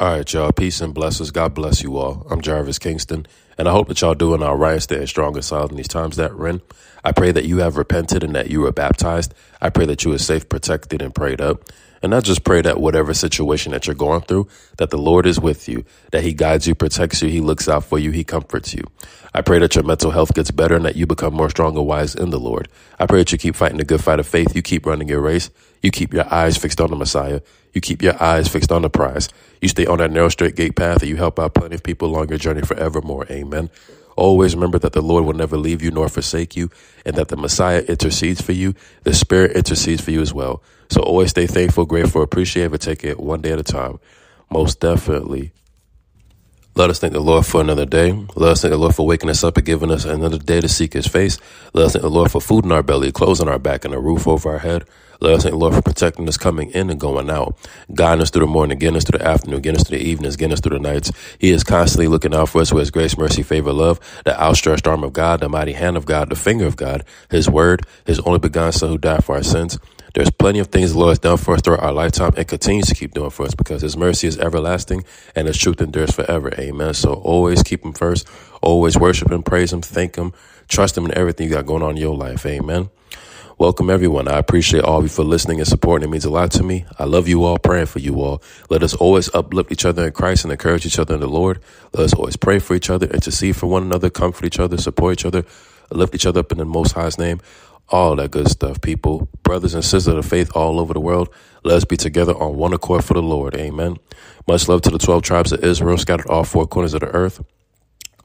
All right, y'all. Peace and blessings. God bless you all. I'm Jarvis Kingston, and I hope that y'all doing all right, staying strong and solid in these times that we're in. I pray that you have repented and that you were baptized. I pray that you are safe, protected, and prayed up. And I just pray that whatever situation that you're going through, that the Lord is with you, that He guides you, protects you, He looks out for you, He comforts you. I pray that your mental health gets better and that you become more strong and wise in the Lord. I pray that you keep fighting the good fight of faith, you keep running your race, you keep your eyes fixed on the Messiah, you keep your eyes fixed on the prize. You stay on that narrow, straight gate path, and you help out plenty of people along your journey forevermore. Amen. Always remember that the Lord will never leave you nor forsake you, and that the Messiah intercedes for you. The Spirit intercedes for you as well. So always stay thankful, grateful, appreciative, and take it one day at a time. Most definitely. Let us thank the Lord for another day. Let us thank the Lord for waking us up and giving us another day to seek His face. Let us thank the Lord for food in our belly, clothes on our back, and a roof over our head. Let us Lord for protecting us coming in and going out, guiding us through the morning, getting us through the afternoon, getting us through the evenings, getting us through the nights. He is constantly looking out for us with His grace, mercy, favor, love, the outstretched arm of God, the mighty hand of God, the finger of God, His word, His only begotten Son who died for our sins. There's plenty of things the Lord has done for us throughout our lifetime and continues to keep doing for us because His mercy is everlasting and His truth endures forever. Amen. So always keep Him first. Always worship Him, praise Him, thank Him, trust Him in everything you got going on in your life. Amen. Welcome, everyone. I appreciate all of you for listening and supporting. It means a lot to me. I love you all, praying for you all. Let us always uplift each other in Christ and encourage each other in the Lord. Let us always pray for each other, intercede for one another, comfort each other, support each other, lift each other up in the Most High's name. All that good stuff, people. Brothers and sisters of faith all over the world, let us be together on one accord for the Lord. Amen. Much love to the 12 tribes of Israel scattered all four corners of the earth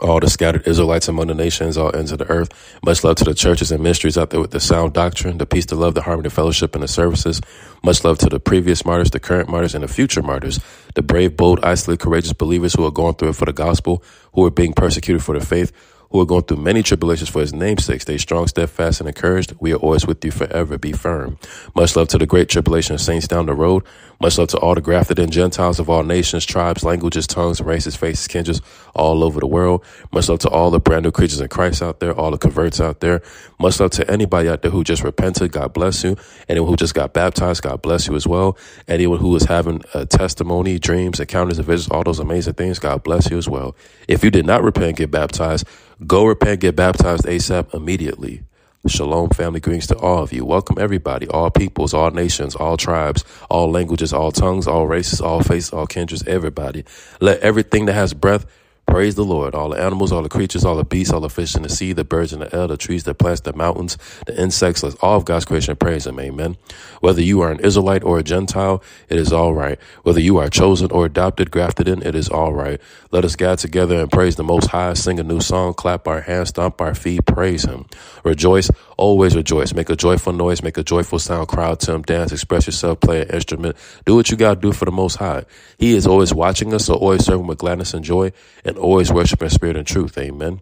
all the scattered Israelites among the nations, all ends of the earth. Much love to the churches and ministries out there with the sound doctrine, the peace, the love, the harmony, the fellowship, and the services. Much love to the previous martyrs, the current martyrs, and the future martyrs, the brave, bold, isolated, courageous believers who are going through it for the gospel, who are being persecuted for the faith, who are going through many tribulations for his namesake. Stay strong, steadfast, and encouraged. We are always with you forever. Be firm. Much love to the great tribulation of saints down the road. Much love to all the grafted in Gentiles of all nations, tribes, languages, tongues, races, faces, kindreds, all over the world. Much love to all the brand new creatures in Christ out there, all the converts out there. Much love to anybody out there who just repented. God bless you. Anyone who just got baptized, God bless you as well. Anyone who is having a testimony, dreams, encounters, and visions, all those amazing things, God bless you as well. If you did not repent and get baptized, Go repent, get baptized ASAP immediately. Shalom, family greetings to all of you. Welcome everybody, all peoples, all nations, all tribes, all languages, all tongues, all races, all faces, all kindreds, everybody. Let everything that has breath Praise the Lord. All the animals, all the creatures, all the beasts, all the fish in the sea, the birds in the air, the trees, the plants, the mountains, the insects, let all of God's creation praise Him. Amen. Whether you are an Israelite or a Gentile, it is all right. Whether you are chosen or adopted, grafted in, it is all right. Let us gather together and praise the Most High, sing a new song, clap our hands, stomp our feet, praise Him. Rejoice, always rejoice. Make a joyful noise, make a joyful sound, crowd to Him, dance, express yourself, play an instrument. Do what you got to do for the Most High. He is always watching us, so always serve Him with gladness and joy. And and always worship in spirit and truth. Amen.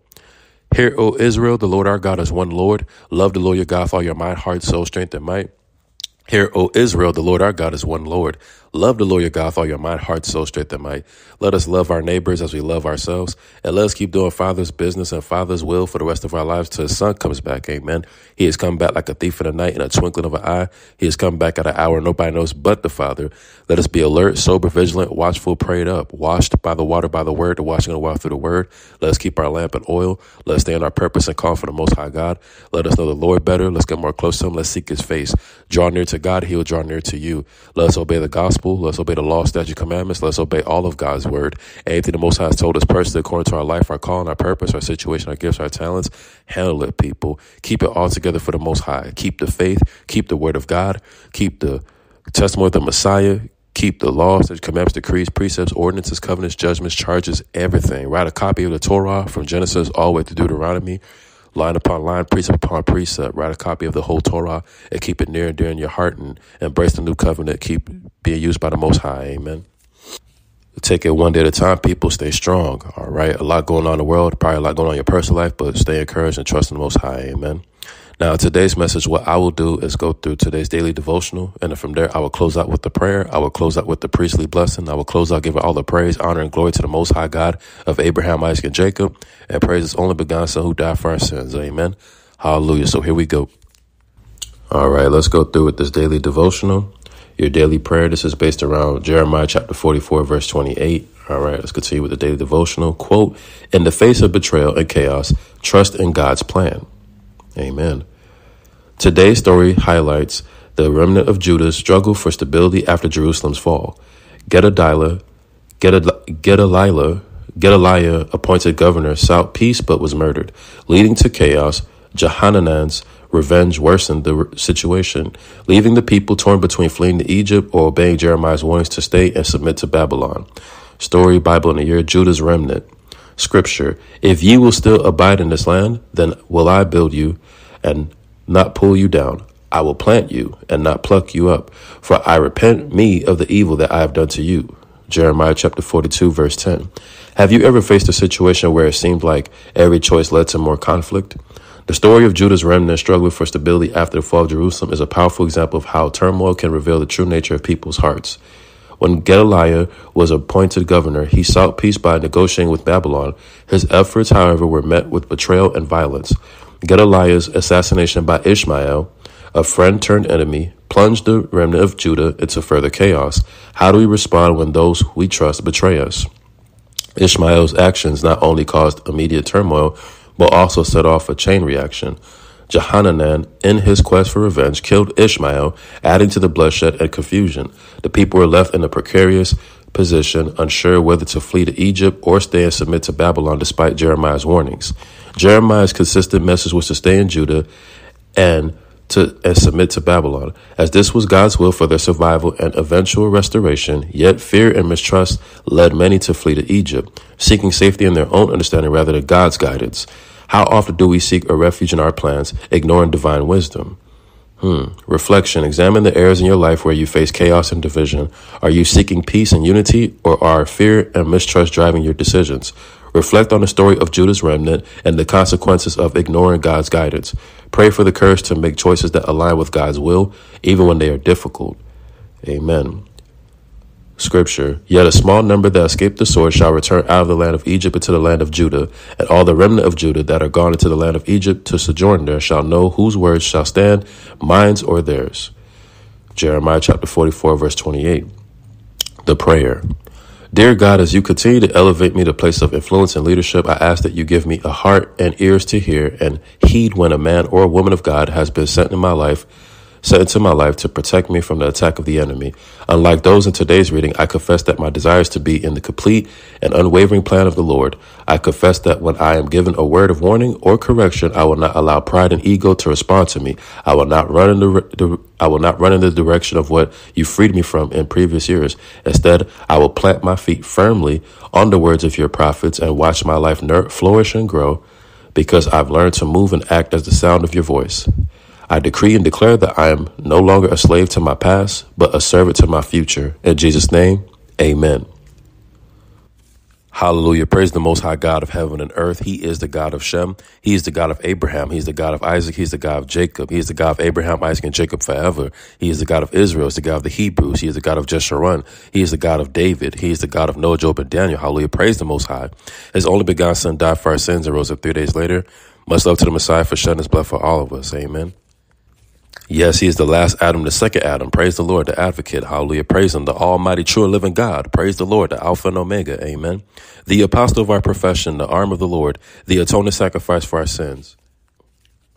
Hear, O Israel, the Lord our God is one Lord. Love the Lord your God with all your mind, heart, soul, strength, and might. Hear, O Israel, the Lord our God is one Lord. Love the Lord your God with all your mind, heart, soul, strength, and might. Let us love our neighbors as we love ourselves. And let us keep doing Father's business and Father's will for the rest of our lives till His Son comes back. Amen. He has come back like a thief in the night in a twinkling of an eye. He has come back at an hour nobody knows but the Father. Let us be alert, sober, vigilant, watchful, prayed up, washed by the water, by the word, the washing of the water through the word. Let us keep our lamp in oil. Let us stay on our purpose and call for the Most High God. Let us know the Lord better. Let's get more close to Him. Let's seek His face. Draw near to God. He will draw near to you. Let us obey the gospel. Let's obey the law statute, commandments. Let's obey all of God's word. Anything the Most High has told us personally, according to our life, our calling, our purpose, our situation, our gifts, our talents, handle it, people. Keep it all together for the Most High. Keep the faith. Keep the word of God. Keep the testimony of the Messiah. Keep the laws, the commandments, decrees, precepts, ordinances, covenants, judgments, charges, everything. Write a copy of the Torah from Genesis all the way to Deuteronomy line upon line, precept upon precept. Write a copy of the whole Torah and keep it near and dear in your heart and embrace the new covenant. Keep being used by the Most High. Amen. Take it one day at a time, people. Stay strong. All right. A lot going on in the world, probably a lot going on in your personal life, but stay encouraged and trust in the Most High. Amen. Now, today's message, what I will do is go through today's daily devotional, and from there, I will close out with the prayer. I will close out with the priestly blessing. I will close out giving all the praise, honor, and glory to the Most High God of Abraham, Isaac, and Jacob, and praise His only begotten Son who died for our sins. Amen. Hallelujah. So here we go. All right, let's go through with this daily devotional. your daily prayer. This is based around Jeremiah chapter 44, verse 28. All right, let's continue with the daily devotional. Quote, In the face of betrayal and chaos, trust in God's plan. Amen. Today's story highlights the remnant of Judah's struggle for stability after Jerusalem's fall. Gedaliah, Gedaliah, Gedaliah, appointed governor, sought peace but was murdered, leading to chaos. Johananan's revenge worsened the situation, leaving the people torn between fleeing to Egypt or obeying Jeremiah's warnings to stay and submit to Babylon. Story Bible in the year Judah's remnant. Scripture If ye will still abide in this land, then will I build you and not pull you down. I will plant you and not pluck you up, for I repent me of the evil that I have done to you. Jeremiah chapter 42, verse 10. Have you ever faced a situation where it seemed like every choice led to more conflict? The story of Judah's remnant struggling for stability after the fall of Jerusalem is a powerful example of how turmoil can reveal the true nature of people's hearts. When Gedaliah was appointed governor, he sought peace by negotiating with Babylon. His efforts, however, were met with betrayal and violence. Gedaliah's assassination by Ishmael, a friend turned enemy, plunged the remnant of Judah into further chaos. How do we respond when those we trust betray us? Ishmael's actions not only caused immediate turmoil, but also set off a chain reaction. Jehohanan, in his quest for revenge, killed Ishmael, adding to the bloodshed and confusion. The people were left in a precarious position, unsure whether to flee to Egypt or stay and submit to Babylon despite Jeremiah's warnings. Jeremiah's consistent message was to stay in Judah and to and submit to Babylon, as this was God's will for their survival and eventual restoration. Yet fear and mistrust led many to flee to Egypt, seeking safety in their own understanding rather than God's guidance. How often do we seek a refuge in our plans, ignoring divine wisdom? Hmm. Reflection. Examine the areas in your life where you face chaos and division. Are you seeking peace and unity, or are fear and mistrust driving your decisions? Reflect on the story of Judah's remnant and the consequences of ignoring God's guidance. Pray for the courage to make choices that align with God's will, even when they are difficult. Amen. Scripture Yet a small number that escaped the sword shall return out of the land of Egypt into the land of Judah, and all the remnant of Judah that are gone into the land of Egypt to sojourn there shall know whose words shall stand, mine or theirs. Jeremiah chapter 44, verse 28. The prayer. Dear God, as you continue to elevate me to place of influence and leadership, I ask that you give me a heart and ears to hear and heed when a man or a woman of God has been sent in my life set into my life to protect me from the attack of the enemy. Unlike those in today's reading, I confess that my desire is to be in the complete and unwavering plan of the Lord. I confess that when I am given a word of warning or correction, I will not allow pride and ego to respond to me. I will not run in the, the I will not run in the direction of what you freed me from in previous years. Instead, I will plant my feet firmly on the words of your prophets and watch my life flourish and grow because I've learned to move and act as the sound of your voice. I decree and declare that I am no longer a slave to my past, but a servant to my future. In Jesus' name, amen. Hallelujah. Praise the Most High God of heaven and earth. He is the God of Shem. He is the God of Abraham. He's the God of Isaac. He's the God of Jacob. He is the God of Abraham, Isaac, and Jacob forever. He is the God of Israel. He's the God of the Hebrews. He is the God of Jeshurun. He is the God of David. He is the God of Noah, Job, and Daniel. Hallelujah. Praise the Most High. His only begotten Son died for our sins and rose up three days later. Much love to the Messiah for shedding his blood for all of us. Amen. Yes, he is the last Adam, the second Adam. Praise the Lord, the advocate. Hallelujah. Praise him, the almighty, true, living God. Praise the Lord, the Alpha and Omega. Amen. The apostle of our profession, the arm of the Lord, the atoning sacrifice for our sins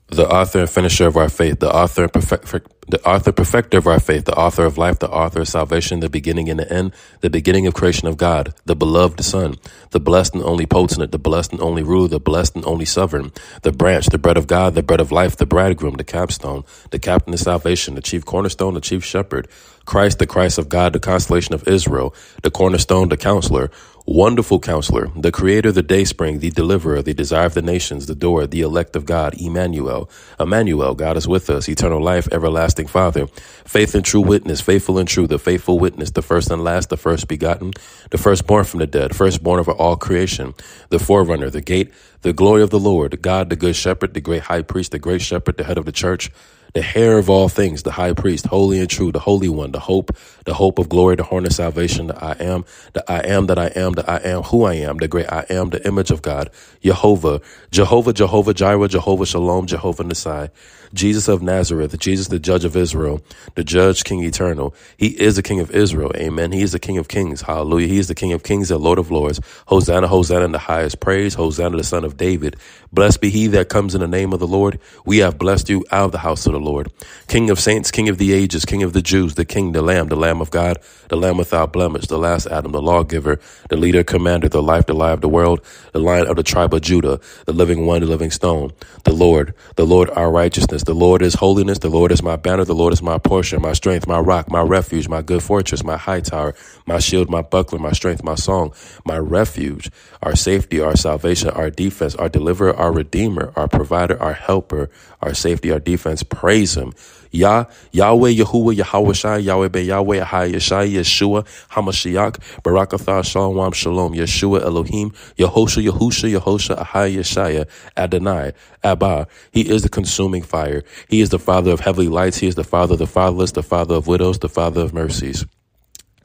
the author and finisher of our faith, the author and perfect, the author perfecter of our faith, the author of life, the author of salvation, the beginning and the end, the beginning of creation of God, the beloved Son, the blessed and only potentate, the blessed and only ruler, the blessed and only sovereign, the branch, the bread of God, the bread of life, the bridegroom, the capstone, the captain of salvation, the chief cornerstone, the chief shepherd, Christ, the Christ of God, the constellation of Israel, the cornerstone, the counselor, wonderful counselor, the creator, the dayspring, the deliverer, the desire of the nations, the door, the elect of God, Emmanuel, Emmanuel, God is with us, eternal life, everlasting Father, faith and true witness, faithful and true, the faithful witness, the first and last, the first begotten, the firstborn from the dead, firstborn over all creation, the forerunner, the gate, the glory of the Lord, God, the good shepherd, the great high priest, the great shepherd, the head of the church, the hair of all things, the high priest, holy and true, the holy one, the hope, the hope of glory, the horn of salvation, the I am, the I am that I am, the I am who I am, the great I am, the image of God, Jehovah, Jehovah, Jehovah Jireh, Jehovah Shalom, Jehovah Nisai, Jesus of Nazareth, Jesus the judge of Israel, the judge, King eternal. He is the King of Israel. Amen. He is the King of kings. Hallelujah. He is the King of kings and Lord of lords. Hosanna, Hosanna in the highest praise. Hosanna, the son of David. Blessed be he that comes in the name of the Lord. We have blessed you out of the house of the Lord. King of saints, King of the ages, King of the Jews, the King, the Lamb, the Lamb of God, the Lamb without blemish, the last Adam, the lawgiver, the leader, commander, the life, the life of the world, the lion of the tribe of Judah, the living one, the living stone, the Lord, the Lord our righteousness. The Lord is holiness. The Lord is my banner. The Lord is my portion, my strength, my rock, my refuge, my good fortress, my high tower, my shield, my buckler, my strength, my song, my refuge, our safety, our salvation, our defense, our deliverer, our redeemer, our provider, our helper, our safety, our defense. Praise him. Yah, Yahweh, Yahuwah, Yahweh Shai, Yahweh Be Yahweh, Ahai, Yeshai, Yeshua, Hamashiach, Barakatha, Shalom, Shalom, Yeshua, Elohim, Yehosha, Yehusha, Yehosha, Ahai, Yeshaya, Adonai, Abba. He is the consuming fire. He is the Father of heavenly lights. He is the Father of the fatherless, the Father of widows, the Father of mercies.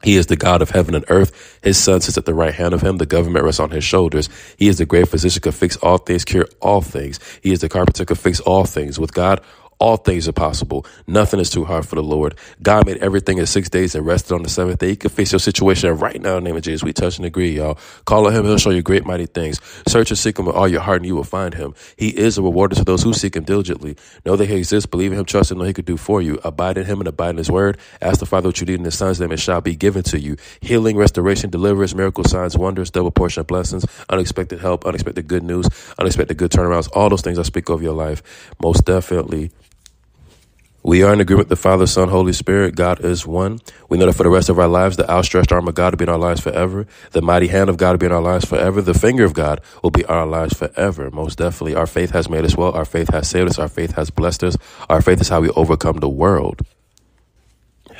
He is the God of heaven and earth. His son sits at the right hand of him. The government rests on his shoulders. He is the great physician, can fix all things, cure all things. He is the carpenter, can fix all things. With God, all things are possible. Nothing is too hard for the Lord. God made everything in six days and rested on the seventh day. He can face your situation right now in the name of Jesus. We touch and agree, y'all. Call on him. He'll show you great, mighty things. Search and seek him with all your heart and you will find him. He is a rewarder to those who seek him diligently. Know that he exists. Believe in him. Trust him. Know he could do for you. Abide in him and abide in his word. Ask the Father what you need in his son's name. It shall be given to you. Healing, restoration, deliverance, miracle signs, wonders, double portion of blessings, unexpected help, unexpected good news, unexpected good turnarounds. All those things I speak over your life. Most definitely we are in agreement with the Father, Son, Holy Spirit. God is one. We know that for the rest of our lives, the outstretched arm of God will be in our lives forever. The mighty hand of God will be in our lives forever. The finger of God will be in our lives forever. Most definitely, our faith has made us well. Our faith has saved us. Our faith has blessed us. Our faith is how we overcome the world.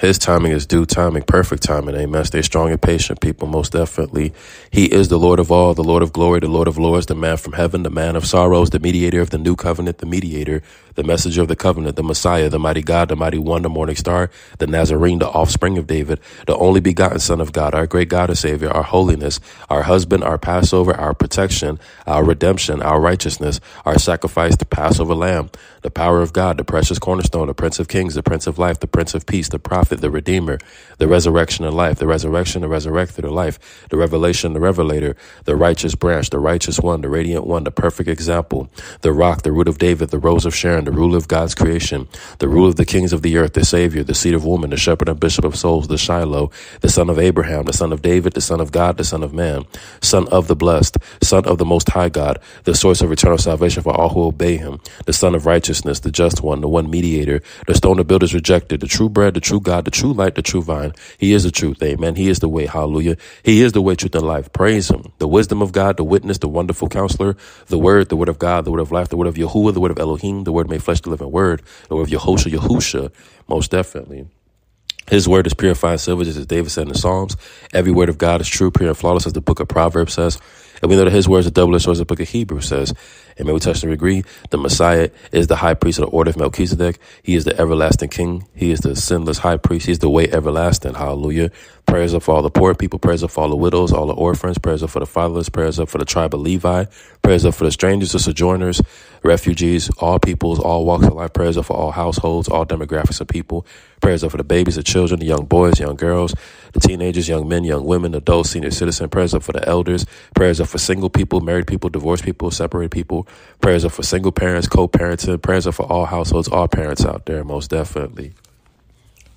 His timing is due timing, perfect timing. Amen. Stay strong and patient, people. Most definitely. He is the Lord of all, the Lord of glory, the Lord of lords, the man from heaven, the man of sorrows, the mediator of the new covenant, the mediator, the messenger of the covenant, the Messiah, the mighty God, the mighty one, the morning star, the Nazarene, the offspring of David, the only begotten Son of God, our great God and Savior, our holiness, our husband, our Passover, our protection, our redemption, our righteousness, our sacrifice, the Passover lamb, the power of God, the precious cornerstone, the Prince of Kings, the Prince of Life, the Prince of Peace, the prophet the redeemer, the resurrection and life, the resurrection, the resurrected, life, the revelation, the revelator, the righteous branch, the righteous one, the radiant one, the perfect example, the rock, the root of David, the rose of Sharon, the ruler of God's creation, the rule of the kings of the earth, the savior, the seed of woman, the shepherd and bishop of souls, the Shiloh, the son of Abraham, the son of David, the son of God, the son of man, son of the blessed, son of the most high God, the source of eternal salvation for all who obey him, the sun of righteousness, the just one, the one mediator, the stone the builders rejected, the true bread, the true God, God, the true light, the true vine. He is the truth. Amen. He is the way. Hallelujah. He is the way, truth, and life. Praise him. The wisdom of God, the witness, the wonderful counselor, the word, the word of God, the word of life, the word of Yahuwah, the word of Elohim, the word made flesh, the living word, word of Yehosha, Yahusha, most definitely. His word is purified silver, just as David said in the Psalms. Every word of God is true, pure, and flawless, as the book of Proverbs says. And we know that his words are double edged as the book of Hebrews says. And may we touch and agree, the Messiah is the high priest of the order of Melchizedek. He is the everlasting king. He is the sinless high priest. He is the way everlasting. Hallelujah. Prayers up for all the poor people. Prayers up for all the widows, all the orphans. Prayers up for the fatherless. Prayers up for the tribe of Levi. Prayers up for the strangers, the sojourners, refugees, all peoples, all walks of life. Prayers up for all households, all demographics of people. Prayers up for the babies, the children, the young boys, young girls, the teenagers, young men, young women, adults, senior citizen. Prayers up for the elders. Prayers up for single people, married people, divorced people, separated people. Prayers are for single parents, co-parenting. Prayers are for all households, all parents out there, most definitely.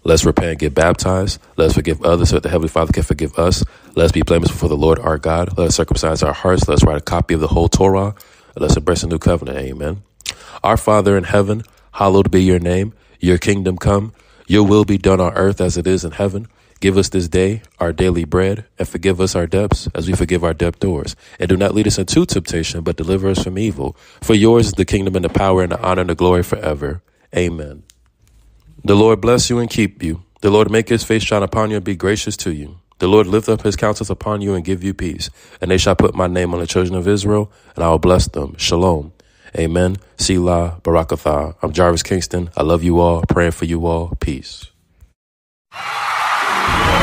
Let's repent and get baptized. Let's forgive others so that the Heavenly Father can forgive us. Let's be blameless before the Lord our God. Let's circumcise our hearts. Let's write a copy of the whole Torah. Let's embrace a new covenant. Amen. Our Father in heaven, hallowed be your name. Your kingdom come. Your will be done on earth as it is in heaven. Give us this day our daily bread, and forgive us our debts as we forgive our debtors. And do not lead us into temptation, but deliver us from evil. For yours is the kingdom and the power and the honor and the glory forever. Amen. The Lord bless you and keep you. The Lord make his face shine upon you and be gracious to you. The Lord lift up his countenance upon you and give you peace. And they shall put my name on the children of Israel, and I will bless them. Shalom. Amen. Selah, Barakatha. I'm Jarvis Kingston. I love you all. Praying for you all. Peace.